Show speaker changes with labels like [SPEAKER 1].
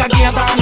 [SPEAKER 1] Gaga